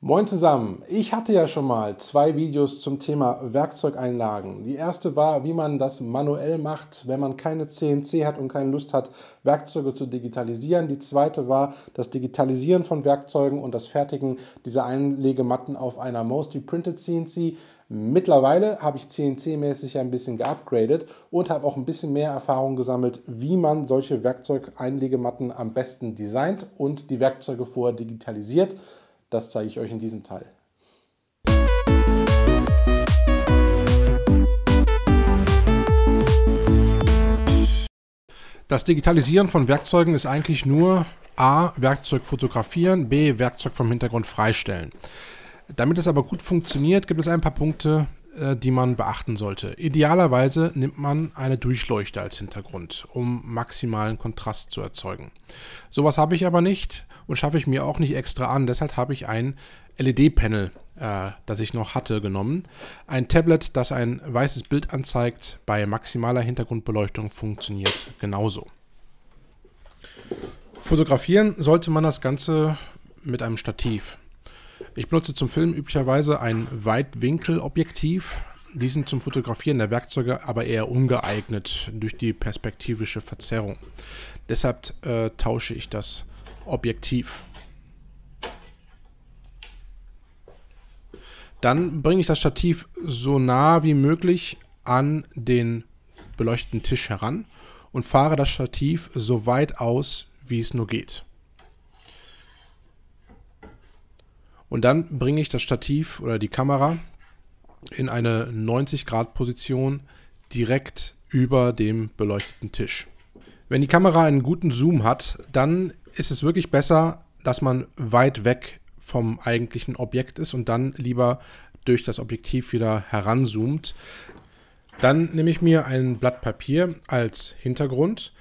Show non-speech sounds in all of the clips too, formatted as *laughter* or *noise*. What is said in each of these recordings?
Moin zusammen! Ich hatte ja schon mal zwei Videos zum Thema Werkzeugeinlagen. Die erste war, wie man das manuell macht, wenn man keine CNC hat und keine Lust hat, Werkzeuge zu digitalisieren. Die zweite war das Digitalisieren von Werkzeugen und das Fertigen dieser Einlegematten auf einer Mostly Printed CNC. Mittlerweile habe ich CNC-mäßig ein bisschen geupgradet und habe auch ein bisschen mehr Erfahrung gesammelt, wie man solche Werkzeugeinlegematten am besten designt und die Werkzeuge vorher digitalisiert. Das zeige ich euch in diesem Teil. Das Digitalisieren von Werkzeugen ist eigentlich nur A. Werkzeug fotografieren, B. Werkzeug vom Hintergrund freistellen. Damit es aber gut funktioniert, gibt es ein paar Punkte, äh, die man beachten sollte. Idealerweise nimmt man eine Durchleuchte als Hintergrund, um maximalen Kontrast zu erzeugen. Sowas habe ich aber nicht und schaffe ich mir auch nicht extra an. Deshalb habe ich ein LED-Panel, äh, das ich noch hatte, genommen. Ein Tablet, das ein weißes Bild anzeigt, bei maximaler Hintergrundbeleuchtung funktioniert genauso. Fotografieren sollte man das Ganze mit einem Stativ. Ich benutze zum Film üblicherweise ein Weitwinkelobjektiv. Die sind zum Fotografieren der Werkzeuge aber eher ungeeignet durch die perspektivische Verzerrung. Deshalb äh, tausche ich das Objektiv. Dann bringe ich das Stativ so nah wie möglich an den beleuchteten Tisch heran und fahre das Stativ so weit aus, wie es nur geht. Und dann bringe ich das Stativ oder die Kamera in eine 90 Grad Position direkt über dem beleuchteten Tisch. Wenn die Kamera einen guten Zoom hat, dann ist es wirklich besser, dass man weit weg vom eigentlichen Objekt ist und dann lieber durch das Objektiv wieder heranzoomt. Dann nehme ich mir ein Blatt Papier als Hintergrund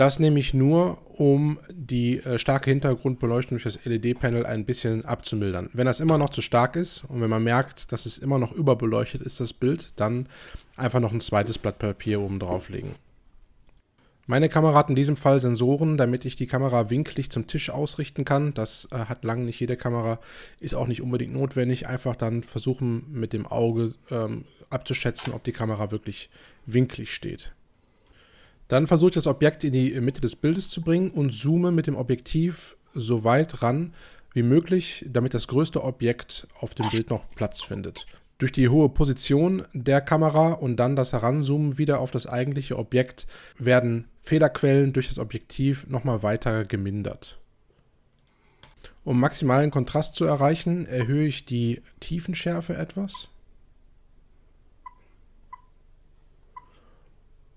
das nehme ich nur, um die äh, starke Hintergrundbeleuchtung durch das LED-Panel ein bisschen abzumildern. Wenn das immer noch zu stark ist und wenn man merkt, dass es immer noch überbeleuchtet ist, das Bild, dann einfach noch ein zweites Blatt Papier oben drauflegen. Meine Kamera hat in diesem Fall Sensoren, damit ich die Kamera winklig zum Tisch ausrichten kann. Das äh, hat lange nicht jede Kamera, ist auch nicht unbedingt notwendig. Einfach dann versuchen mit dem Auge ähm, abzuschätzen, ob die Kamera wirklich winklig steht. Dann versuche ich das Objekt in die Mitte des Bildes zu bringen und zoome mit dem Objektiv so weit ran wie möglich, damit das größte Objekt auf dem Bild noch Platz findet. Durch die hohe Position der Kamera und dann das Heranzoomen wieder auf das eigentliche Objekt werden Fehlerquellen durch das Objektiv nochmal weiter gemindert. Um maximalen Kontrast zu erreichen, erhöhe ich die Tiefenschärfe etwas.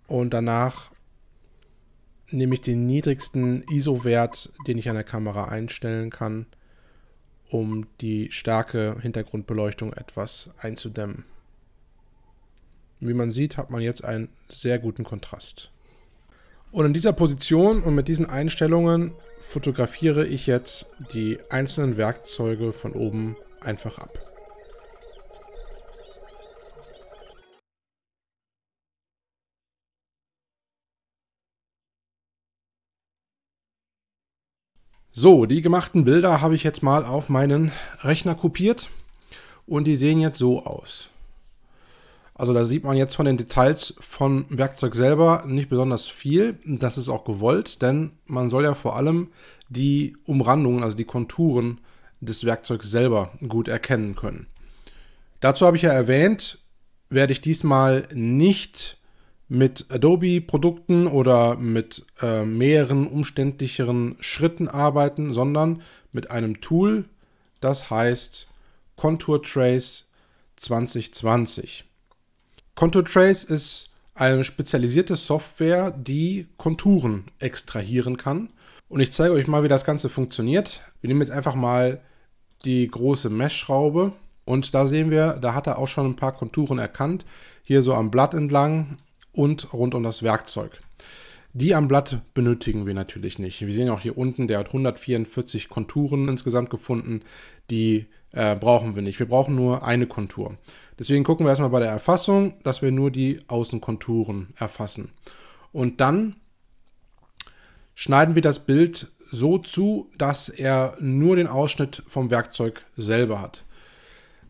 Und danach nehme ich den niedrigsten ISO-Wert, den ich an der Kamera einstellen kann, um die starke Hintergrundbeleuchtung etwas einzudämmen. Wie man sieht, hat man jetzt einen sehr guten Kontrast. Und in dieser Position und mit diesen Einstellungen fotografiere ich jetzt die einzelnen Werkzeuge von oben einfach ab. So, die gemachten Bilder habe ich jetzt mal auf meinen Rechner kopiert und die sehen jetzt so aus. Also da sieht man jetzt von den Details vom Werkzeug selber nicht besonders viel. Das ist auch gewollt, denn man soll ja vor allem die Umrandungen, also die Konturen des Werkzeugs selber gut erkennen können. Dazu habe ich ja erwähnt, werde ich diesmal nicht mit Adobe-Produkten oder mit äh, mehreren umständlicheren Schritten arbeiten, sondern mit einem Tool, das heißt Contour Trace 2020. Contour Trace ist eine spezialisierte Software, die Konturen extrahieren kann. Und ich zeige euch mal, wie das Ganze funktioniert. Wir nehmen jetzt einfach mal die große Messschraube und da sehen wir, da hat er auch schon ein paar Konturen erkannt. Hier so am Blatt entlang und rund um das Werkzeug. Die am Blatt benötigen wir natürlich nicht. Wir sehen auch hier unten, der hat 144 Konturen insgesamt gefunden. Die äh, brauchen wir nicht. Wir brauchen nur eine Kontur. Deswegen gucken wir erstmal bei der Erfassung, dass wir nur die Außenkonturen erfassen. Und dann schneiden wir das Bild so zu, dass er nur den Ausschnitt vom Werkzeug selber hat.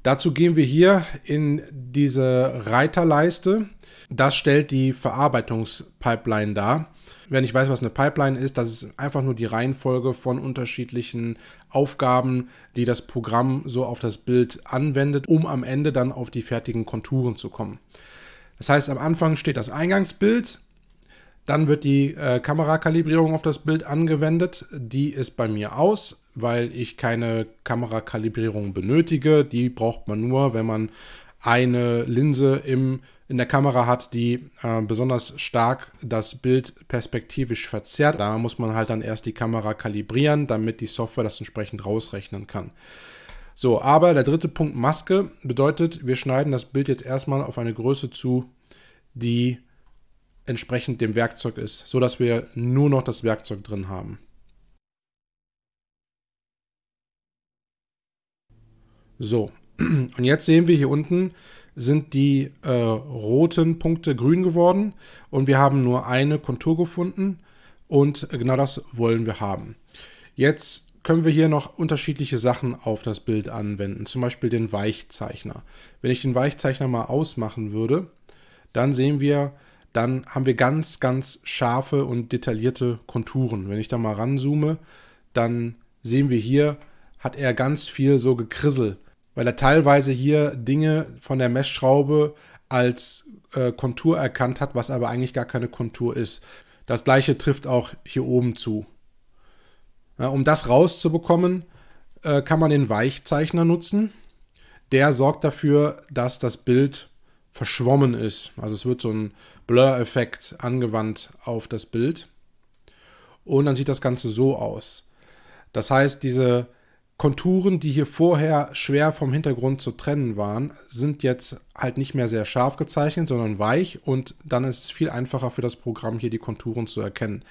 Dazu gehen wir hier in diese Reiterleiste. Das stellt die Verarbeitungspipeline dar. Wenn ich weiß, was eine Pipeline ist, das ist einfach nur die Reihenfolge von unterschiedlichen Aufgaben, die das Programm so auf das Bild anwendet, um am Ende dann auf die fertigen Konturen zu kommen. Das heißt, am Anfang steht das Eingangsbild, dann wird die äh, Kamerakalibrierung auf das Bild angewendet. Die ist bei mir aus, weil ich keine Kamerakalibrierung benötige. Die braucht man nur, wenn man eine Linse im, in der Kamera hat, die äh, besonders stark das Bild perspektivisch verzerrt. Da muss man halt dann erst die Kamera kalibrieren, damit die Software das entsprechend rausrechnen kann. So, aber der dritte Punkt Maske bedeutet, wir schneiden das Bild jetzt erstmal auf eine Größe zu, die entsprechend dem Werkzeug ist, so dass wir nur noch das Werkzeug drin haben. So, *clears throat* und jetzt sehen wir hier unten sind die äh, roten Punkte grün geworden und wir haben nur eine Kontur gefunden und genau das wollen wir haben. Jetzt können wir hier noch unterschiedliche Sachen auf das Bild anwenden, zum Beispiel den Weichzeichner. Wenn ich den Weichzeichner mal ausmachen würde, dann sehen wir, dann haben wir ganz, ganz scharfe und detaillierte Konturen. Wenn ich da mal ranzoome, dann sehen wir hier, hat er ganz viel so gekrissel, weil er teilweise hier Dinge von der Messschraube als äh, Kontur erkannt hat, was aber eigentlich gar keine Kontur ist. Das gleiche trifft auch hier oben zu. Ja, um das rauszubekommen, äh, kann man den Weichzeichner nutzen. Der sorgt dafür, dass das Bild verschwommen ist. Also es wird so ein Blur-Effekt angewandt auf das Bild. Und dann sieht das Ganze so aus. Das heißt, diese Konturen, die hier vorher schwer vom Hintergrund zu trennen waren, sind jetzt halt nicht mehr sehr scharf gezeichnet, sondern weich und dann ist es viel einfacher für das Programm hier die Konturen zu erkennen.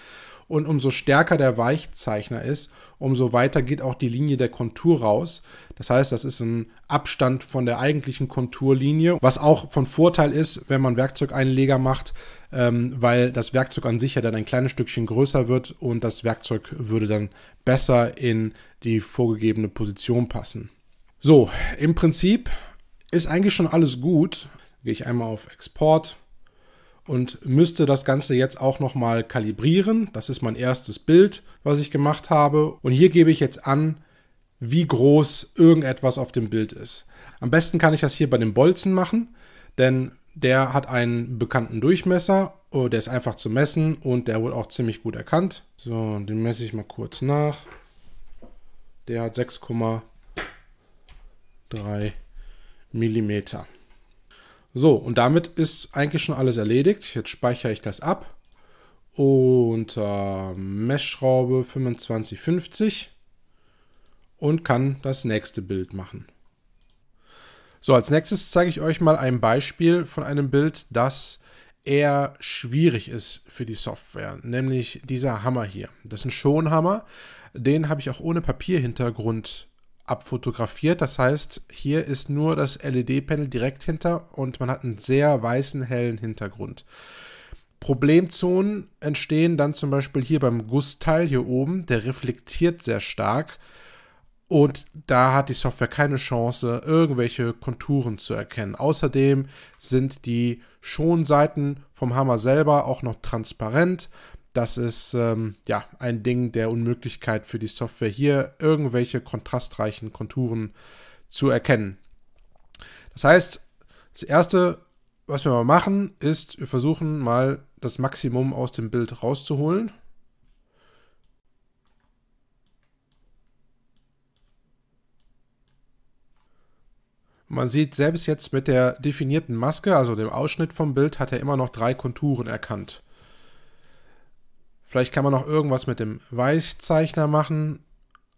Und umso stärker der Weichzeichner ist, umso weiter geht auch die Linie der Kontur raus. Das heißt, das ist ein Abstand von der eigentlichen Konturlinie, was auch von Vorteil ist, wenn man Werkzeugeinleger macht, ähm, weil das Werkzeug an sich ja dann ein kleines Stückchen größer wird und das Werkzeug würde dann besser in die vorgegebene Position passen. So, im Prinzip ist eigentlich schon alles gut. Gehe ich einmal auf Export und müsste das Ganze jetzt auch nochmal kalibrieren. Das ist mein erstes Bild, was ich gemacht habe. Und hier gebe ich jetzt an, wie groß irgendetwas auf dem Bild ist. Am besten kann ich das hier bei dem Bolzen machen, denn der hat einen bekannten Durchmesser, oh, der ist einfach zu messen und der wurde auch ziemlich gut erkannt. So, den messe ich mal kurz nach. Der hat 6,3 Millimeter. So, und damit ist eigentlich schon alles erledigt. Jetzt speichere ich das ab. Unter Messschraube 2550 und kann das nächste Bild machen. So, als nächstes zeige ich euch mal ein Beispiel von einem Bild, das eher schwierig ist für die Software, nämlich dieser Hammer hier. Das ist ein Schonhammer, den habe ich auch ohne Papierhintergrund abfotografiert. Das heißt, hier ist nur das LED-Panel direkt hinter und man hat einen sehr weißen, hellen Hintergrund. Problemzonen entstehen dann zum Beispiel hier beim Gussteil hier oben. Der reflektiert sehr stark und da hat die Software keine Chance, irgendwelche Konturen zu erkennen. Außerdem sind die Schonseiten vom Hammer selber auch noch transparent. Das ist ähm, ja ein Ding der Unmöglichkeit für die Software hier irgendwelche kontrastreichen Konturen zu erkennen. Das heißt, das erste, was wir mal machen, ist, wir versuchen mal das Maximum aus dem Bild rauszuholen. Man sieht selbst jetzt mit der definierten Maske, also dem Ausschnitt vom Bild, hat er immer noch drei Konturen erkannt. Vielleicht kann man noch irgendwas mit dem Weißzeichner machen,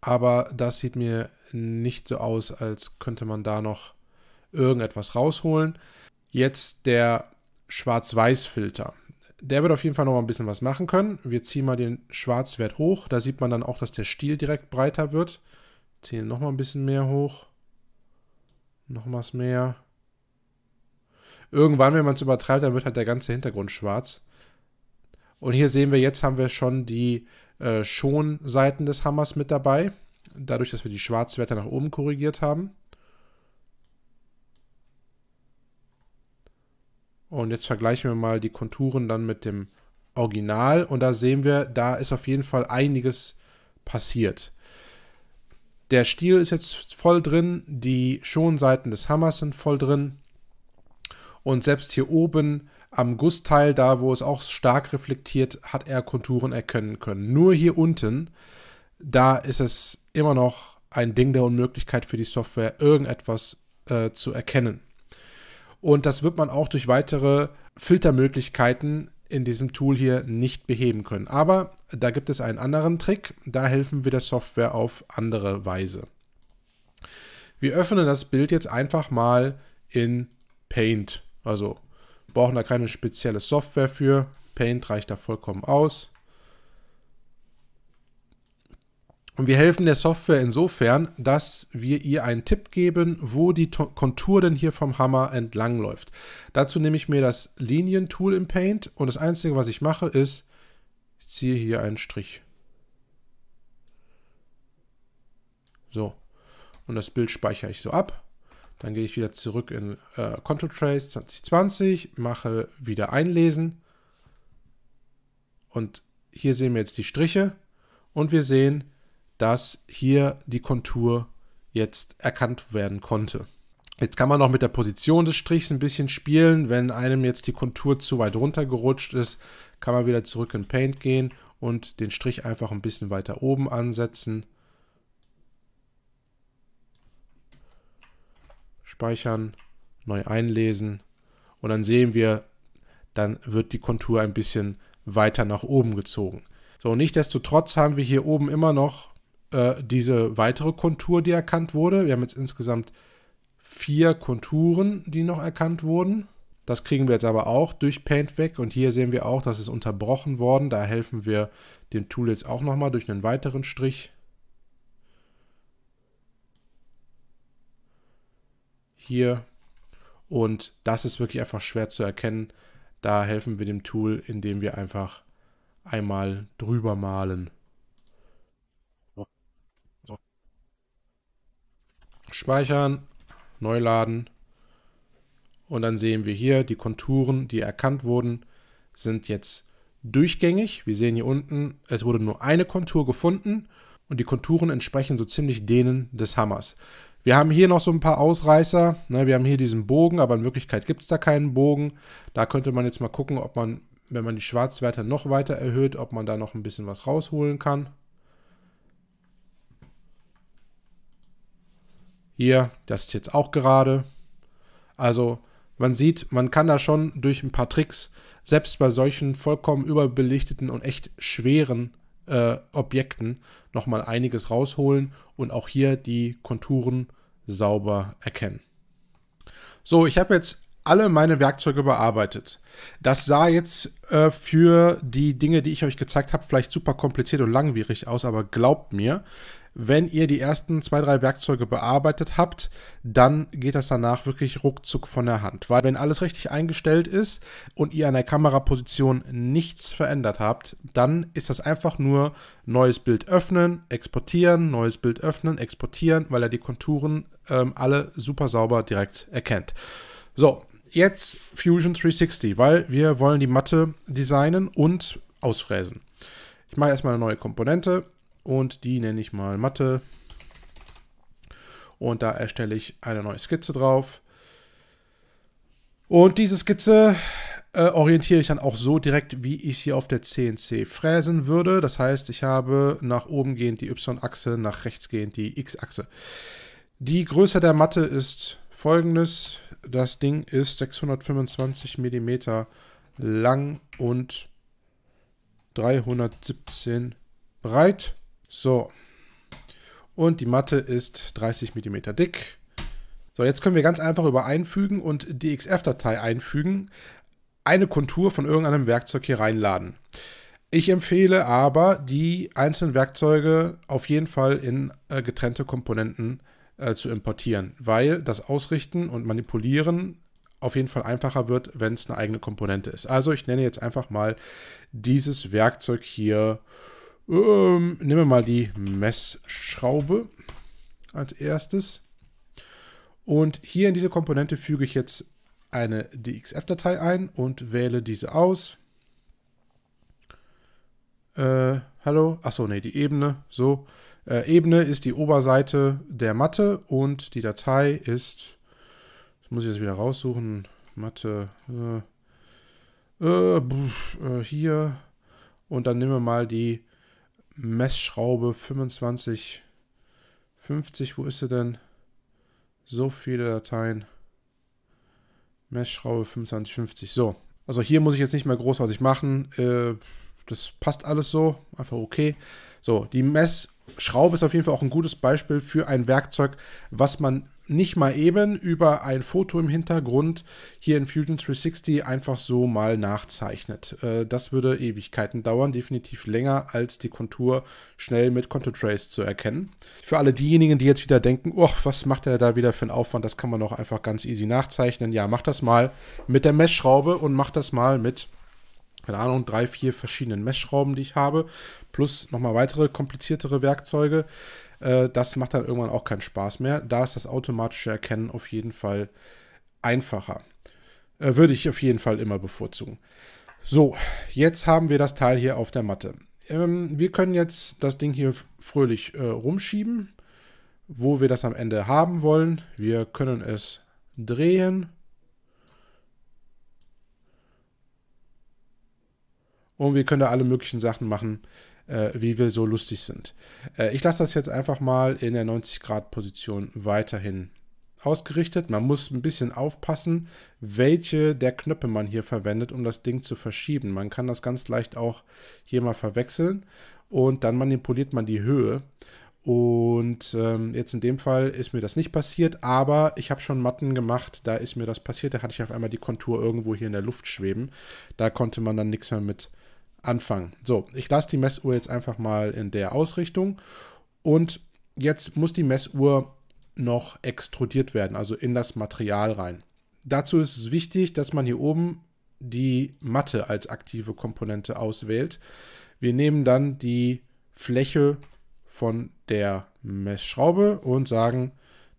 aber das sieht mir nicht so aus, als könnte man da noch irgendetwas rausholen. Jetzt der Schwarz-Weiß-Filter. Der wird auf jeden Fall noch mal ein bisschen was machen können. Wir ziehen mal den Schwarzwert hoch. Da sieht man dann auch, dass der Stiel direkt breiter wird. Ziehen noch mal ein bisschen mehr hoch. Noch was mehr. Irgendwann, wenn man es übertreibt, dann wird halt der ganze Hintergrund schwarz. Und hier sehen wir, jetzt haben wir schon die äh, Schonseiten des Hammers mit dabei. Dadurch, dass wir die Schwarzwerte nach oben korrigiert haben. Und jetzt vergleichen wir mal die Konturen dann mit dem Original. Und da sehen wir, da ist auf jeden Fall einiges passiert. Der Stiel ist jetzt voll drin, die Schonseiten des Hammers sind voll drin. Und selbst hier oben am Gussteil, da wo es auch stark reflektiert, hat er Konturen erkennen können. Nur hier unten, da ist es immer noch ein Ding der Unmöglichkeit für die Software, irgendetwas äh, zu erkennen. Und das wird man auch durch weitere Filtermöglichkeiten in diesem Tool hier nicht beheben können. Aber da gibt es einen anderen Trick, da helfen wir der Software auf andere Weise. Wir öffnen das Bild jetzt einfach mal in Paint. Also brauchen da keine spezielle Software für. Paint reicht da vollkommen aus. Und wir helfen der Software insofern, dass wir ihr einen Tipp geben, wo die Kontur denn hier vom Hammer entlang läuft. Dazu nehme ich mir das Linientool im Paint und das Einzige, was ich mache, ist, ich ziehe hier einen Strich. So. Und das Bild speichere ich so ab. Dann gehe ich wieder zurück in äh, Control Trace 2020, mache wieder einlesen. Und hier sehen wir jetzt die Striche. Und wir sehen, dass hier die Kontur jetzt erkannt werden konnte. Jetzt kann man noch mit der Position des Strichs ein bisschen spielen. Wenn einem jetzt die Kontur zu weit runtergerutscht ist, kann man wieder zurück in Paint gehen und den Strich einfach ein bisschen weiter oben ansetzen. Speichern, neu einlesen und dann sehen wir, dann wird die Kontur ein bisschen weiter nach oben gezogen. So, nichtsdestotrotz haben wir hier oben immer noch äh, diese weitere Kontur, die erkannt wurde. Wir haben jetzt insgesamt vier Konturen, die noch erkannt wurden. Das kriegen wir jetzt aber auch durch Paint weg und hier sehen wir auch, dass es unterbrochen worden. Da helfen wir dem Tool jetzt auch nochmal durch einen weiteren Strich. Hier und das ist wirklich einfach schwer zu erkennen. Da helfen wir dem Tool, indem wir einfach einmal drüber malen. Speichern, neu laden. Und dann sehen wir hier, die Konturen, die erkannt wurden, sind jetzt durchgängig. Wir sehen hier unten, es wurde nur eine Kontur gefunden und die Konturen entsprechen so ziemlich denen des Hammers. Wir haben hier noch so ein paar Ausreißer. Ne, wir haben hier diesen Bogen, aber in Wirklichkeit gibt es da keinen Bogen. Da könnte man jetzt mal gucken, ob man, wenn man die Schwarzwerte noch weiter erhöht, ob man da noch ein bisschen was rausholen kann. Hier, das ist jetzt auch gerade. Also man sieht, man kann da schon durch ein paar Tricks, selbst bei solchen vollkommen überbelichteten und echt schweren äh, Objekten, nochmal einiges rausholen und auch hier die Konturen sauber erkennen. So, ich habe jetzt alle meine Werkzeuge bearbeitet. Das sah jetzt äh, für die Dinge, die ich euch gezeigt habe, vielleicht super kompliziert und langwierig aus, aber glaubt mir, wenn ihr die ersten zwei, drei Werkzeuge bearbeitet habt, dann geht das danach wirklich ruckzuck von der Hand. Weil wenn alles richtig eingestellt ist und ihr an der Kameraposition nichts verändert habt, dann ist das einfach nur neues Bild öffnen, exportieren, neues Bild öffnen, exportieren, weil er die Konturen ähm, alle super sauber direkt erkennt. So, jetzt Fusion 360, weil wir wollen die Matte designen und ausfräsen. Ich mache erstmal eine neue Komponente und die nenne ich mal Matte. Und da erstelle ich eine neue Skizze drauf. Und diese Skizze äh, orientiere ich dann auch so direkt, wie ich sie auf der CNC fräsen würde. Das heißt, ich habe nach oben gehend die Y-Achse, nach rechts gehend die X-Achse. Die Größe der Matte ist folgendes. Das Ding ist 625 mm lang und 317 breit. So. Und die Matte ist 30 mm dick. So, jetzt können wir ganz einfach über Einfügen und die XF-Datei einfügen, eine Kontur von irgendeinem Werkzeug hier reinladen. Ich empfehle aber, die einzelnen Werkzeuge auf jeden Fall in äh, getrennte Komponenten äh, zu importieren, weil das Ausrichten und Manipulieren auf jeden Fall einfacher wird, wenn es eine eigene Komponente ist. Also ich nenne jetzt einfach mal dieses Werkzeug hier, ähm, nehmen wir mal die Messschraube als erstes. Und hier in diese Komponente füge ich jetzt eine DXF-Datei ein und wähle diese aus. Äh, hallo? Achso, nee, die Ebene. So. Äh, Ebene ist die Oberseite der Matte und die Datei ist, das muss ich jetzt wieder raussuchen, Matte, äh, äh, äh hier und dann nehmen wir mal die Messschraube 2550, wo ist sie denn? So viele Dateien. Messschraube 2550, so. Also hier muss ich jetzt nicht mehr großartig machen, äh, das passt alles so, einfach okay. So, die Messschraube ist auf jeden Fall auch ein gutes Beispiel für ein Werkzeug, was man nicht mal eben über ein Foto im Hintergrund hier in Fusion 360 einfach so mal nachzeichnet. Äh, das würde Ewigkeiten dauern, definitiv länger als die Kontur schnell mit Contour Trace zu erkennen. Für alle diejenigen, die jetzt wieder denken, oh, was macht er da wieder für einen Aufwand, das kann man doch einfach ganz easy nachzeichnen. Ja, macht das mal mit der Messschraube und macht das mal mit keine Ahnung, drei, vier verschiedenen Messschrauben, die ich habe, plus nochmal weitere kompliziertere Werkzeuge. Äh, das macht dann irgendwann auch keinen Spaß mehr. Da ist das automatische Erkennen auf jeden Fall einfacher. Äh, würde ich auf jeden Fall immer bevorzugen. So, jetzt haben wir das Teil hier auf der Matte. Ähm, wir können jetzt das Ding hier fröhlich äh, rumschieben, wo wir das am Ende haben wollen. Wir können es drehen Und wir können da alle möglichen Sachen machen, äh, wie wir so lustig sind. Äh, ich lasse das jetzt einfach mal in der 90-Grad-Position weiterhin ausgerichtet. Man muss ein bisschen aufpassen, welche der Knöpfe man hier verwendet, um das Ding zu verschieben. Man kann das ganz leicht auch hier mal verwechseln und dann manipuliert man die Höhe. Und ähm, jetzt in dem Fall ist mir das nicht passiert, aber ich habe schon Matten gemacht, da ist mir das passiert. Da hatte ich auf einmal die Kontur irgendwo hier in der Luft schweben. Da konnte man dann nichts mehr mit anfangen. So, ich lasse die Messuhr jetzt einfach mal in der Ausrichtung und jetzt muss die Messuhr noch extrudiert werden, also in das Material rein. Dazu ist es wichtig, dass man hier oben die Matte als aktive Komponente auswählt. Wir nehmen dann die Fläche von der Messschraube und sagen,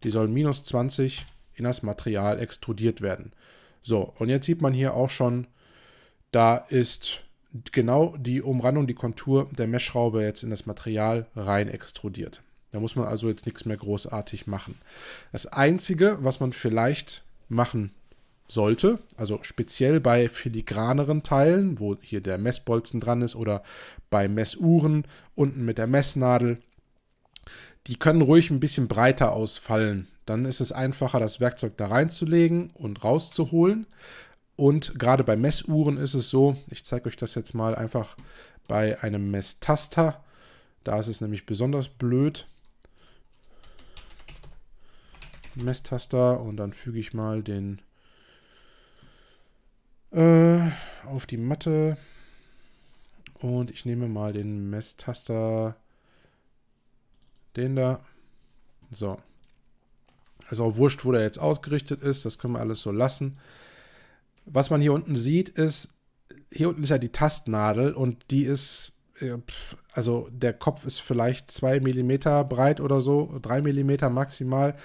die soll minus 20 in das Material extrudiert werden. So, und jetzt sieht man hier auch schon, da ist genau die Umrandung, die Kontur der Messschraube jetzt in das Material rein extrudiert. Da muss man also jetzt nichts mehr großartig machen. Das Einzige, was man vielleicht machen sollte, also speziell bei filigraneren Teilen, wo hier der Messbolzen dran ist oder bei Messuhren unten mit der Messnadel, die können ruhig ein bisschen breiter ausfallen. Dann ist es einfacher, das Werkzeug da reinzulegen und rauszuholen. Und gerade bei Messuhren ist es so, ich zeige euch das jetzt mal einfach bei einem Messtaster. Da ist es nämlich besonders blöd. Messtaster und dann füge ich mal den äh, auf die Matte und ich nehme mal den Messtaster, den da. So. Also auch wurscht, wo der jetzt ausgerichtet ist, das können wir alles so lassen. Was man hier unten sieht, ist, hier unten ist ja die Tastnadel und die ist, also der Kopf ist vielleicht 2 mm breit oder so, 3 mm maximal.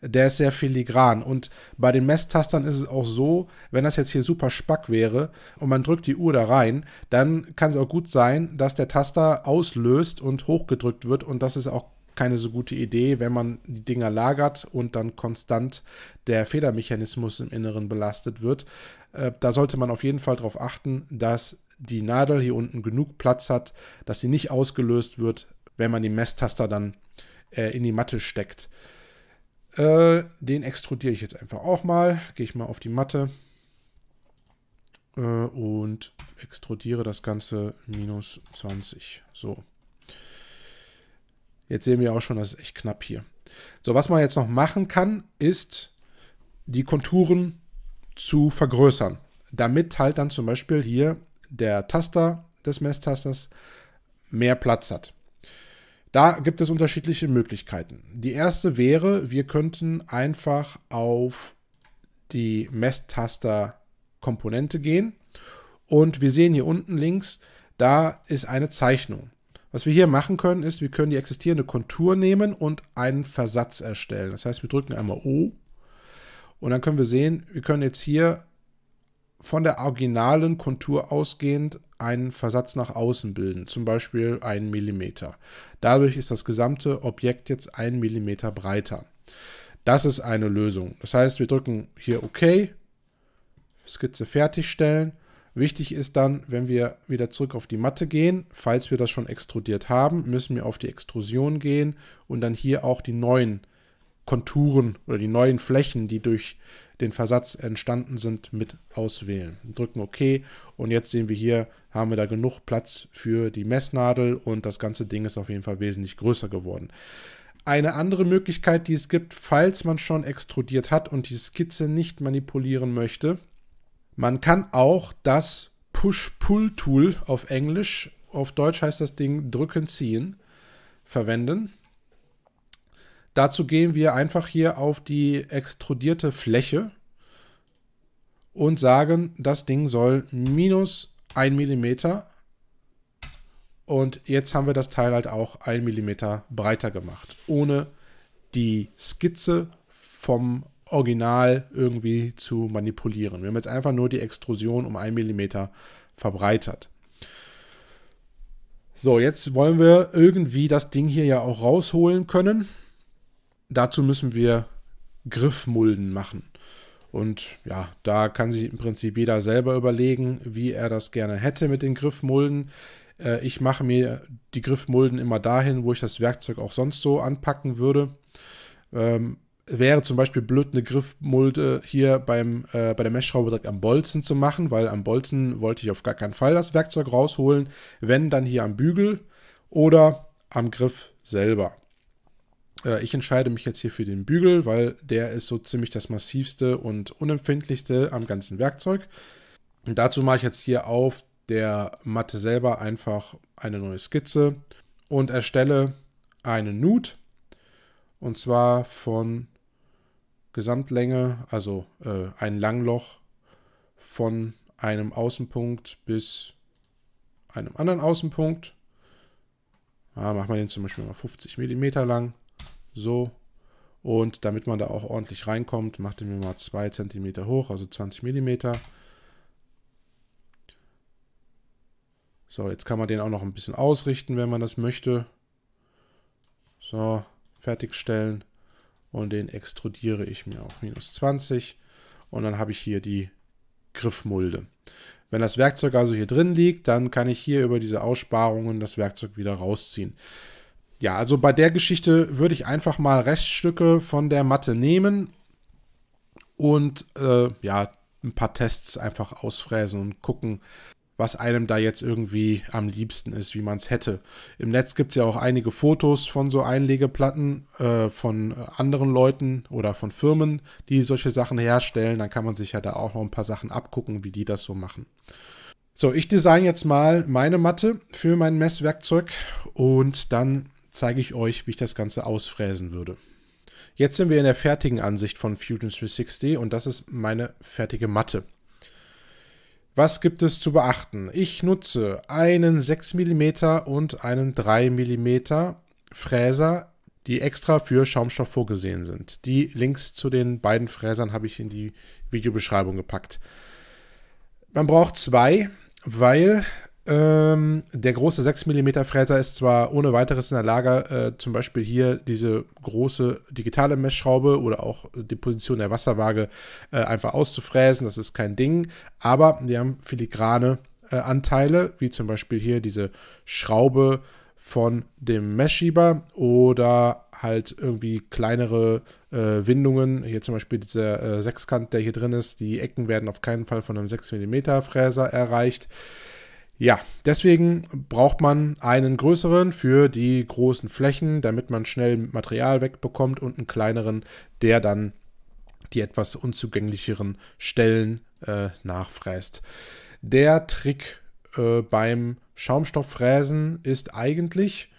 Der ist sehr filigran. Und bei den Messtastern ist es auch so, wenn das jetzt hier super spack wäre und man drückt die Uhr da rein, dann kann es auch gut sein, dass der Taster auslöst und hochgedrückt wird und das ist auch keine so gute Idee, wenn man die Dinger lagert und dann konstant der Federmechanismus im Inneren belastet wird. Äh, da sollte man auf jeden Fall darauf achten, dass die Nadel hier unten genug Platz hat, dass sie nicht ausgelöst wird, wenn man den Messtaster dann äh, in die Matte steckt. Äh, den extrudiere ich jetzt einfach auch mal. Gehe ich mal auf die Matte äh, und extrudiere das Ganze minus 20. So. Jetzt sehen wir auch schon, das ist echt knapp hier. So, was man jetzt noch machen kann, ist die Konturen zu vergrößern, damit halt dann zum Beispiel hier der Taster des Messtasters mehr Platz hat. Da gibt es unterschiedliche Möglichkeiten. Die erste wäre, wir könnten einfach auf die Messtaster-Komponente gehen. Und wir sehen hier unten links, da ist eine Zeichnung. Was wir hier machen können, ist, wir können die existierende Kontur nehmen und einen Versatz erstellen. Das heißt, wir drücken einmal O und dann können wir sehen, wir können jetzt hier von der originalen Kontur ausgehend einen Versatz nach außen bilden, zum Beispiel einen Millimeter. Dadurch ist das gesamte Objekt jetzt einen Millimeter breiter. Das ist eine Lösung. Das heißt, wir drücken hier OK, Skizze fertigstellen. Wichtig ist dann, wenn wir wieder zurück auf die Matte gehen, falls wir das schon extrudiert haben, müssen wir auf die Extrusion gehen und dann hier auch die neuen Konturen oder die neuen Flächen, die durch den Versatz entstanden sind, mit auswählen. Drücken OK und jetzt sehen wir hier, haben wir da genug Platz für die Messnadel und das ganze Ding ist auf jeden Fall wesentlich größer geworden. Eine andere Möglichkeit, die es gibt, falls man schon extrudiert hat und die Skizze nicht manipulieren möchte, man kann auch das Push-Pull-Tool auf Englisch, auf Deutsch heißt das Ding drücken, ziehen, verwenden. Dazu gehen wir einfach hier auf die extrudierte Fläche und sagen, das Ding soll minus 1 mm und jetzt haben wir das Teil halt auch 1 mm breiter gemacht, ohne die Skizze vom Original irgendwie zu manipulieren. Wir haben jetzt einfach nur die Extrusion um 1 mm verbreitert. So, jetzt wollen wir irgendwie das Ding hier ja auch rausholen können. Dazu müssen wir Griffmulden machen. Und ja, da kann sich im Prinzip jeder selber überlegen, wie er das gerne hätte mit den Griffmulden. Äh, ich mache mir die Griffmulden immer dahin, wo ich das Werkzeug auch sonst so anpacken würde. Ähm, wäre zum Beispiel blöd, eine Griffmulde hier beim, äh, bei der Messschraube direkt am Bolzen zu machen, weil am Bolzen wollte ich auf gar keinen Fall das Werkzeug rausholen. Wenn, dann hier am Bügel oder am Griff selber. Äh, ich entscheide mich jetzt hier für den Bügel, weil der ist so ziemlich das massivste und unempfindlichste am ganzen Werkzeug. Und dazu mache ich jetzt hier auf der Matte selber einfach eine neue Skizze und erstelle eine Nut. Und zwar von Gesamtlänge, also äh, ein Langloch von einem Außenpunkt bis einem anderen Außenpunkt. Ja, machen wir den zum Beispiel mal 50 mm lang. So. Und damit man da auch ordentlich reinkommt, macht den wir mal 2 cm hoch, also 20 mm. So, jetzt kann man den auch noch ein bisschen ausrichten, wenn man das möchte. So, fertigstellen. Und den extrudiere ich mir auf minus 20. Und dann habe ich hier die Griffmulde. Wenn das Werkzeug also hier drin liegt, dann kann ich hier über diese Aussparungen das Werkzeug wieder rausziehen. Ja, also bei der Geschichte würde ich einfach mal Reststücke von der Matte nehmen und äh, ja, ein paar Tests einfach ausfräsen und gucken, was einem da jetzt irgendwie am liebsten ist, wie man es hätte. Im Netz gibt es ja auch einige Fotos von so Einlegeplatten äh, von anderen Leuten oder von Firmen, die solche Sachen herstellen. Dann kann man sich ja da auch noch ein paar Sachen abgucken, wie die das so machen. So, ich design jetzt mal meine Matte für mein Messwerkzeug und dann zeige ich euch, wie ich das Ganze ausfräsen würde. Jetzt sind wir in der fertigen Ansicht von Fusion 360 und das ist meine fertige Matte. Was gibt es zu beachten? Ich nutze einen 6 mm und einen 3 mm Fräser, die extra für Schaumstoff vorgesehen sind. Die Links zu den beiden Fräsern habe ich in die Videobeschreibung gepackt. Man braucht zwei, weil ähm, der große 6 mm Fräser ist zwar ohne weiteres in der Lage, äh, zum Beispiel hier diese große digitale Messschraube oder auch die Position der Wasserwaage äh, einfach auszufräsen, das ist kein Ding, aber die haben filigrane äh, Anteile, wie zum Beispiel hier diese Schraube von dem Messschieber oder halt irgendwie kleinere äh, Windungen. Hier zum Beispiel dieser äh, Sechskant, der hier drin ist. Die Ecken werden auf keinen Fall von einem 6 mm Fräser erreicht. Ja, deswegen braucht man einen größeren für die großen Flächen, damit man schnell Material wegbekommt und einen kleineren, der dann die etwas unzugänglicheren Stellen äh, nachfräst. Der Trick äh, beim Schaumstofffräsen ist eigentlich,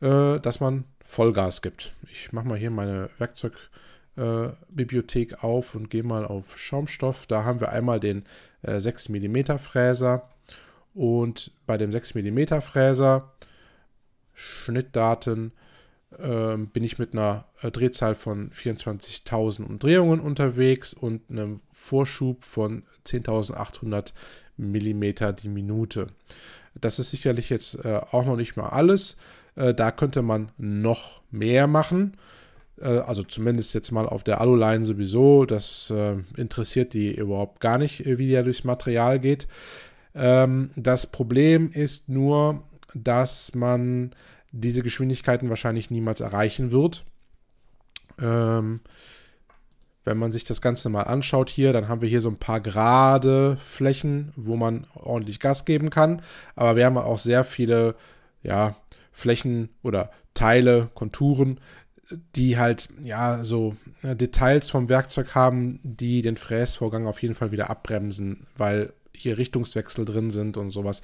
äh, dass man Vollgas gibt. Ich mache mal hier meine Werkzeugkiste äh, auf und gehe mal auf Schaumstoff. Da haben wir einmal den äh, 6 mm Fräser und bei dem 6 mm Fräser Schnittdaten äh, bin ich mit einer äh, Drehzahl von 24.000 Umdrehungen unterwegs und einem Vorschub von 10.800 mm die Minute. Das ist sicherlich jetzt äh, auch noch nicht mal alles. Äh, da könnte man noch mehr machen. Äh, also zumindest jetzt mal auf der Aluline sowieso. Das äh, interessiert die überhaupt gar nicht, wie der durchs Material geht. Ähm, das Problem ist nur, dass man diese Geschwindigkeiten wahrscheinlich niemals erreichen wird. Ähm, wenn man sich das Ganze mal anschaut hier, dann haben wir hier so ein paar gerade Flächen, wo man ordentlich Gas geben kann. Aber wir haben auch sehr viele ja, Flächen oder Teile, Konturen, die halt ja so äh, Details vom Werkzeug haben, die den Fräsvorgang auf jeden Fall wieder abbremsen, weil hier Richtungswechsel drin sind und sowas.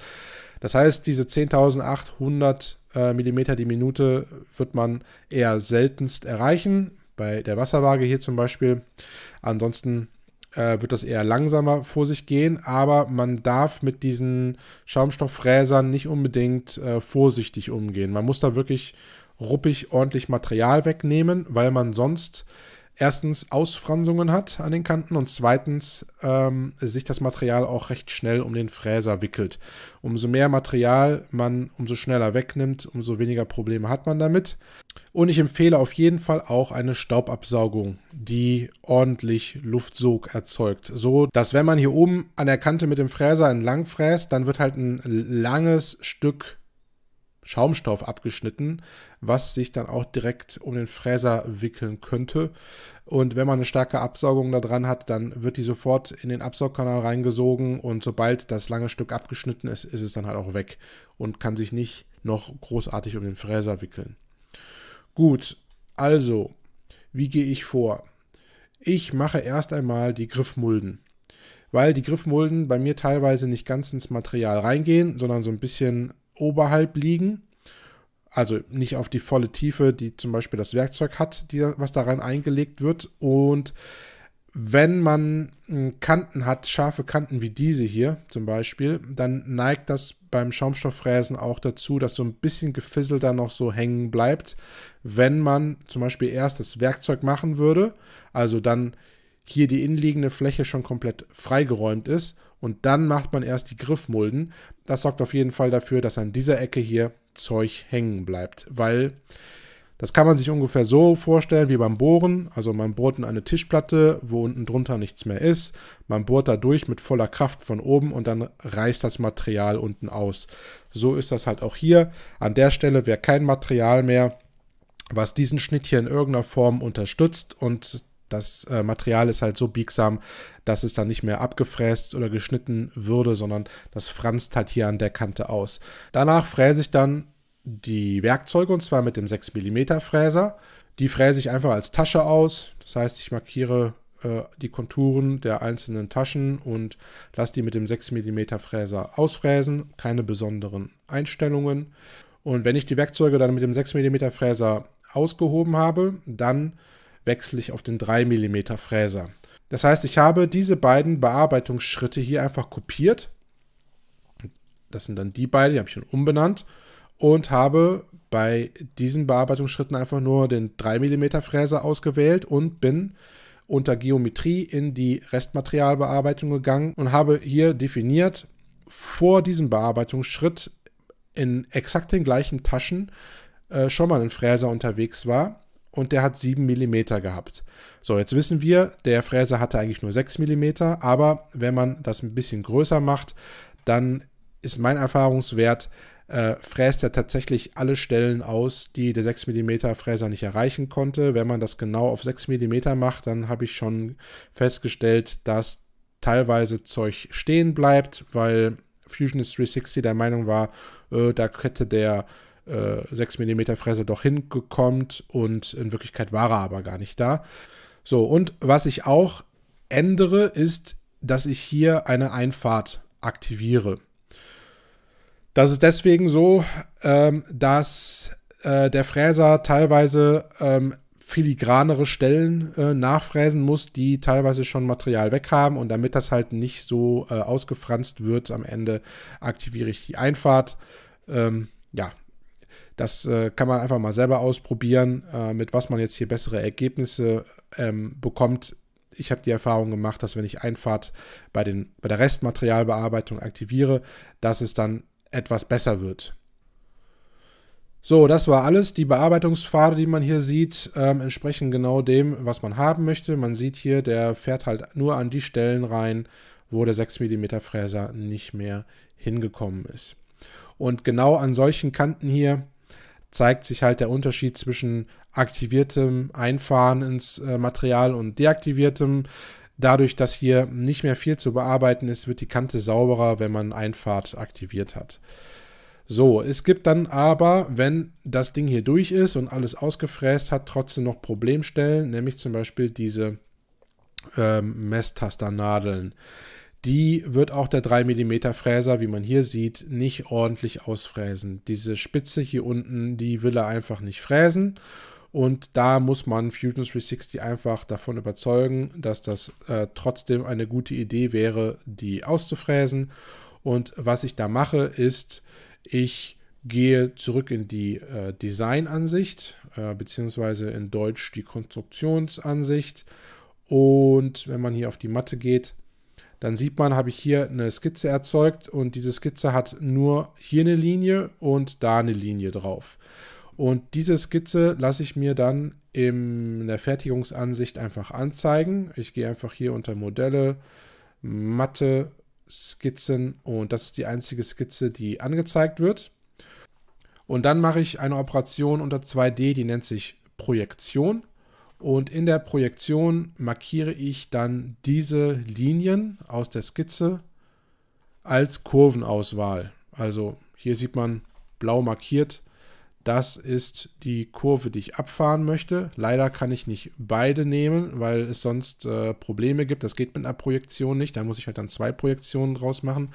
Das heißt, diese 10.800 äh, Millimeter die Minute wird man eher seltenst erreichen, bei der Wasserwaage hier zum Beispiel. Ansonsten äh, wird das eher langsamer vor sich gehen, aber man darf mit diesen Schaumstofffräsern nicht unbedingt äh, vorsichtig umgehen. Man muss da wirklich ruppig ordentlich Material wegnehmen, weil man sonst erstens Ausfransungen hat an den Kanten und zweitens ähm, sich das Material auch recht schnell um den Fräser wickelt. Umso mehr Material man umso schneller wegnimmt, umso weniger Probleme hat man damit. Und ich empfehle auf jeden Fall auch eine Staubabsaugung, die ordentlich Luftsog erzeugt. So, dass wenn man hier oben an der Kante mit dem Fräser entlang fräst, dann wird halt ein langes Stück Schaumstoff abgeschnitten, was sich dann auch direkt um den Fräser wickeln könnte. Und wenn man eine starke Absaugung da dran hat, dann wird die sofort in den Absaugkanal reingesogen und sobald das lange Stück abgeschnitten ist, ist es dann halt auch weg und kann sich nicht noch großartig um den Fräser wickeln. Gut, also, wie gehe ich vor? Ich mache erst einmal die Griffmulden weil die Griffmulden bei mir teilweise nicht ganz ins Material reingehen, sondern so ein bisschen oberhalb liegen. Also nicht auf die volle Tiefe, die zum Beispiel das Werkzeug hat, die, was da rein eingelegt wird. Und wenn man hm, Kanten hat, scharfe Kanten wie diese hier zum Beispiel, dann neigt das beim Schaumstofffräsen auch dazu, dass so ein bisschen Gefissel noch so hängen bleibt. Wenn man zum Beispiel erst das Werkzeug machen würde, also dann hier die innenliegende Fläche schon komplett freigeräumt ist und dann macht man erst die Griffmulden. Das sorgt auf jeden Fall dafür, dass an dieser Ecke hier Zeug hängen bleibt, weil das kann man sich ungefähr so vorstellen wie beim Bohren. Also man bohrt in eine Tischplatte, wo unten drunter nichts mehr ist. Man bohrt da durch mit voller Kraft von oben und dann reißt das Material unten aus. So ist das halt auch hier. An der Stelle wäre kein Material mehr, was diesen Schnitt hier in irgendeiner Form unterstützt und das äh, Material ist halt so biegsam, dass es dann nicht mehr abgefräst oder geschnitten würde, sondern das franzt halt hier an der Kante aus. Danach fräse ich dann die Werkzeuge und zwar mit dem 6 mm Fräser. Die fräse ich einfach als Tasche aus. Das heißt, ich markiere äh, die Konturen der einzelnen Taschen und lasse die mit dem 6 mm Fräser ausfräsen. Keine besonderen Einstellungen. Und wenn ich die Werkzeuge dann mit dem 6 mm Fräser ausgehoben habe, dann wechsle ich auf den 3 mm Fräser. Das heißt, ich habe diese beiden Bearbeitungsschritte hier einfach kopiert. Das sind dann die beiden, die habe ich schon umbenannt. Und habe bei diesen Bearbeitungsschritten einfach nur den 3 mm Fräser ausgewählt und bin unter Geometrie in die Restmaterialbearbeitung gegangen und habe hier definiert, vor diesem Bearbeitungsschritt in exakt den gleichen Taschen äh, schon mal ein Fräser unterwegs war und der hat 7 mm gehabt. So, jetzt wissen wir, der Fräser hatte eigentlich nur 6 mm, aber wenn man das ein bisschen größer macht, dann ist mein Erfahrungswert, äh, fräst er tatsächlich alle Stellen aus, die der 6 mm Fräser nicht erreichen konnte. Wenn man das genau auf 6 mm macht, dann habe ich schon festgestellt, dass teilweise Zeug stehen bleibt, weil Fusionist 360 der Meinung war, äh, da hätte der äh, 6 mm Fräse doch hingekommen und in Wirklichkeit war er aber gar nicht da. So, und was ich auch ändere, ist, dass ich hier eine Einfahrt aktiviere. Das ist deswegen so, ähm, dass äh, der Fräser teilweise ähm, filigranere Stellen äh, nachfräsen muss, die teilweise schon Material weghaben. Und damit das halt nicht so äh, ausgefranst wird, am Ende aktiviere ich die Einfahrt. Ähm, ja, das äh, kann man einfach mal selber ausprobieren, äh, mit was man jetzt hier bessere Ergebnisse ähm, bekommt. Ich habe die Erfahrung gemacht, dass wenn ich Einfahrt bei, den, bei der Restmaterialbearbeitung aktiviere, dass es dann etwas besser wird. So, das war alles. Die Bearbeitungspfade, die man hier sieht, ähm, entsprechen genau dem, was man haben möchte. Man sieht hier, der fährt halt nur an die Stellen rein, wo der 6 mm Fräser nicht mehr hingekommen ist. Und genau an solchen Kanten hier zeigt sich halt der Unterschied zwischen aktiviertem Einfahren ins äh, Material und deaktiviertem. Dadurch, dass hier nicht mehr viel zu bearbeiten ist, wird die Kante sauberer, wenn man Einfahrt aktiviert hat. So, es gibt dann aber, wenn das Ding hier durch ist und alles ausgefräst hat, trotzdem noch Problemstellen, nämlich zum Beispiel diese ähm, Messtasternadeln. Die wird auch der 3 mm Fräser, wie man hier sieht, nicht ordentlich ausfräsen. Diese Spitze hier unten, die will er einfach nicht fräsen. Und da muss man Fusion 360 einfach davon überzeugen, dass das äh, trotzdem eine gute Idee wäre, die auszufräsen. Und was ich da mache, ist, ich gehe zurück in die äh, Designansicht, äh, beziehungsweise in Deutsch die Konstruktionsansicht. Und wenn man hier auf die Matte geht, dann sieht man, habe ich hier eine Skizze erzeugt und diese Skizze hat nur hier eine Linie und da eine Linie drauf. Und diese Skizze lasse ich mir dann in der Fertigungsansicht einfach anzeigen. Ich gehe einfach hier unter Modelle, Matte, Skizzen und das ist die einzige Skizze, die angezeigt wird. Und dann mache ich eine Operation unter 2D, die nennt sich Projektion. Und in der Projektion markiere ich dann diese Linien aus der Skizze als Kurvenauswahl. Also hier sieht man blau markiert das ist die Kurve, die ich abfahren möchte. Leider kann ich nicht beide nehmen, weil es sonst äh, Probleme gibt. Das geht mit einer Projektion nicht. Da muss ich halt dann zwei Projektionen draus machen.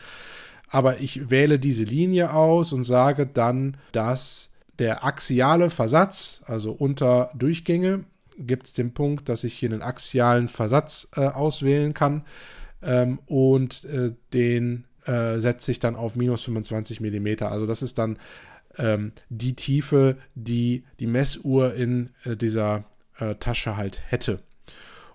Aber ich wähle diese Linie aus und sage dann, dass der axiale Versatz, also unter Durchgänge, gibt es den Punkt, dass ich hier einen axialen Versatz äh, auswählen kann. Ähm, und äh, den äh, setze ich dann auf minus 25 mm. Also das ist dann ähm, die Tiefe, die die Messuhr in äh, dieser äh, Tasche halt hätte.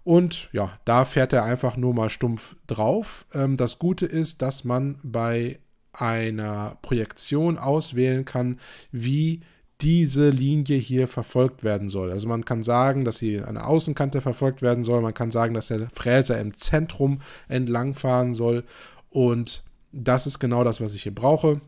Und ja, da fährt er einfach nur mal stumpf drauf. Ähm, das Gute ist, dass man bei einer Projektion auswählen kann, wie diese Linie hier verfolgt werden soll. Also man kann sagen, dass sie an der Außenkante verfolgt werden soll. Man kann sagen, dass der Fräser im Zentrum entlangfahren soll. Und das ist genau das, was ich hier brauche.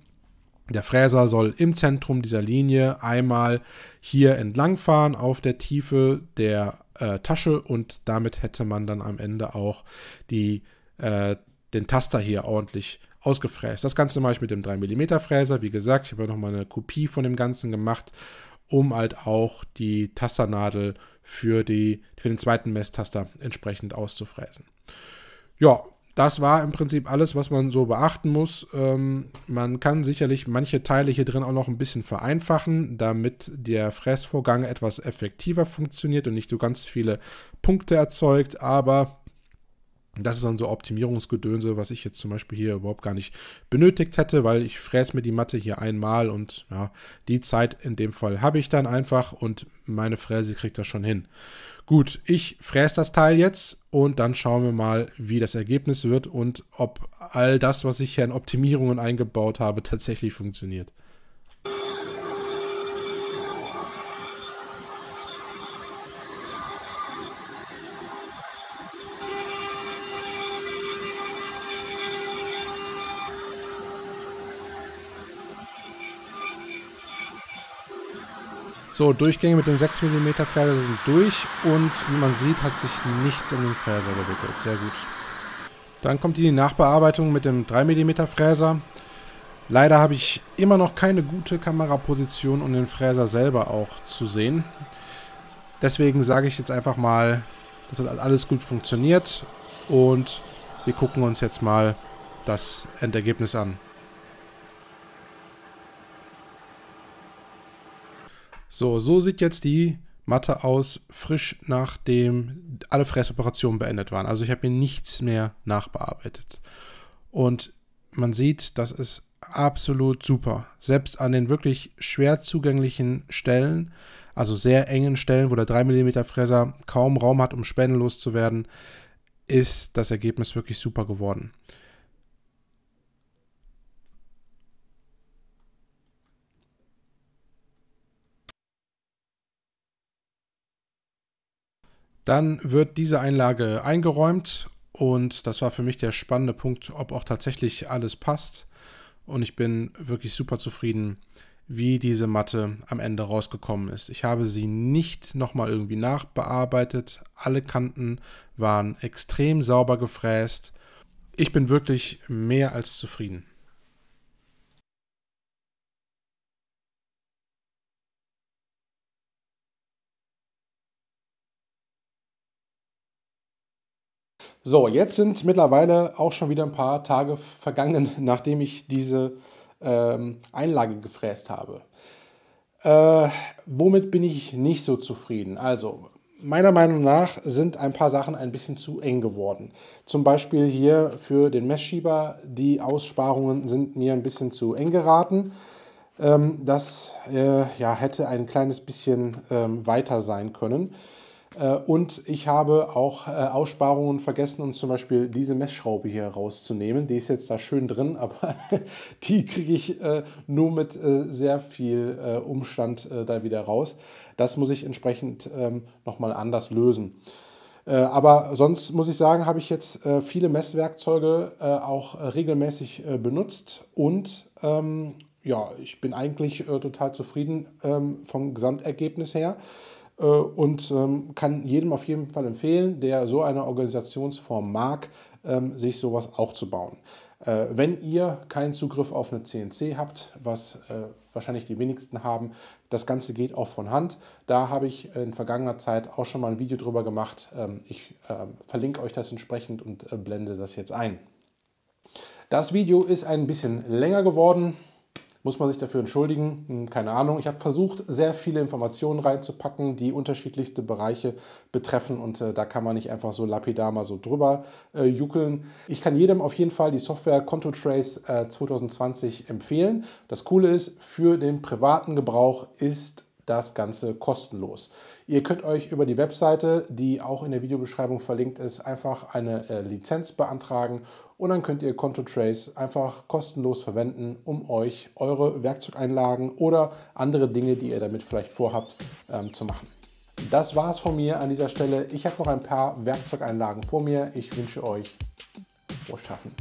Der Fräser soll im Zentrum dieser Linie einmal hier entlangfahren auf der Tiefe der äh, Tasche und damit hätte man dann am Ende auch die, äh, den Taster hier ordentlich ausgefräst. Das Ganze mache ich mit dem 3 mm Fräser. Wie gesagt, ich habe nochmal eine Kopie von dem Ganzen gemacht, um halt auch die Tasternadel für, die, für den zweiten Messtaster entsprechend auszufräsen. Ja, das war im Prinzip alles, was man so beachten muss. Ähm, man kann sicherlich manche Teile hier drin auch noch ein bisschen vereinfachen, damit der Fräsvorgang etwas effektiver funktioniert und nicht so ganz viele Punkte erzeugt. Aber das ist dann so Optimierungsgedönse, was ich jetzt zum Beispiel hier überhaupt gar nicht benötigt hätte, weil ich fräse mir die Matte hier einmal und ja, die Zeit in dem Fall habe ich dann einfach und meine Fräse kriegt das schon hin. Gut, ich fräse das Teil jetzt und dann schauen wir mal, wie das Ergebnis wird und ob all das, was ich hier in Optimierungen eingebaut habe, tatsächlich funktioniert. So, Durchgänge mit dem 6 mm Fräser sind durch und wie man sieht, hat sich nichts um den Fräser gewickelt. Sehr gut. Dann kommt die Nachbearbeitung mit dem 3 mm Fräser. Leider habe ich immer noch keine gute Kameraposition, um den Fräser selber auch zu sehen. Deswegen sage ich jetzt einfach mal, dass alles gut funktioniert und wir gucken uns jetzt mal das Endergebnis an. So, so sieht jetzt die Matte aus, frisch nachdem alle Fräsoperationen beendet waren. Also ich habe mir nichts mehr nachbearbeitet. Und man sieht, das ist absolut super. Selbst an den wirklich schwer zugänglichen Stellen, also sehr engen Stellen, wo der 3 mm Fräser kaum Raum hat, um Späne loszuwerden, ist das Ergebnis wirklich super geworden. Dann wird diese Einlage eingeräumt und das war für mich der spannende Punkt, ob auch tatsächlich alles passt. Und ich bin wirklich super zufrieden, wie diese Matte am Ende rausgekommen ist. Ich habe sie nicht nochmal irgendwie nachbearbeitet. Alle Kanten waren extrem sauber gefräst. Ich bin wirklich mehr als zufrieden. So, jetzt sind mittlerweile auch schon wieder ein paar Tage vergangen, *laughs* nachdem ich diese ähm, Einlage gefräst habe. Äh, womit bin ich nicht so zufrieden? Also, meiner Meinung nach sind ein paar Sachen ein bisschen zu eng geworden. Zum Beispiel hier für den Messschieber, die Aussparungen sind mir ein bisschen zu eng geraten. Ähm, das äh, ja, hätte ein kleines bisschen ähm, weiter sein können. Äh, und ich habe auch äh, Aussparungen vergessen, um zum Beispiel diese Messschraube hier rauszunehmen. Die ist jetzt da schön drin, *laughs* aber die kriege ich äh, nur mit sehr viel Umstand da wieder raus. Das muss ich entsprechend ähm, nochmal anders lösen. Aber sonst muss ich sagen, habe ich jetzt viele Messwerkzeuge auch regelmäßig benutzt und ähm, ja, ich bin eigentlich total zufrieden ähm, vom Gesamtergebnis her. Äh, und ähm, kann jedem auf jeden Fall empfehlen, der so eine Organisationsform mag, ähm, sich sowas auch zu bauen. Äh, wenn ihr keinen Zugriff auf eine CNC habt, was äh, wahrscheinlich die wenigsten haben, das Ganze geht auch von Hand. Da habe ich in vergangener Zeit auch schon mal ein Video drüber gemacht. Ähm, ich verlinke euch das entsprechend und blende das jetzt ein. Das Video ist ein bisschen länger geworden. Muss man sich dafür entschuldigen? Hm, keine Ahnung. Ich habe versucht, sehr viele Informationen reinzupacken, die unterschiedlichste Bereiche betreffen und äh, da kann man nicht einfach so lapidar mal so drüber äh, juckeln. Ich kann jedem auf jeden Fall die Software ContoTrace äh, 2020 empfehlen. Das Coole ist, für den privaten Gebrauch ist das Ganze kostenlos. Ihr könnt euch über die Webseite, die auch in der Videobeschreibung verlinkt ist, einfach eine äh, Lizenz beantragen und dann könnt ihr ContoTrace einfach kostenlos verwenden, um euch eure Werkzeugeinlagen oder andere Dinge, die ihr damit vielleicht vorhabt, ähm, zu machen. Das war es von mir an dieser Stelle. Ich habe noch ein paar Werkzeugeinlagen vor mir. Ich wünsche euch frohes Schaffen.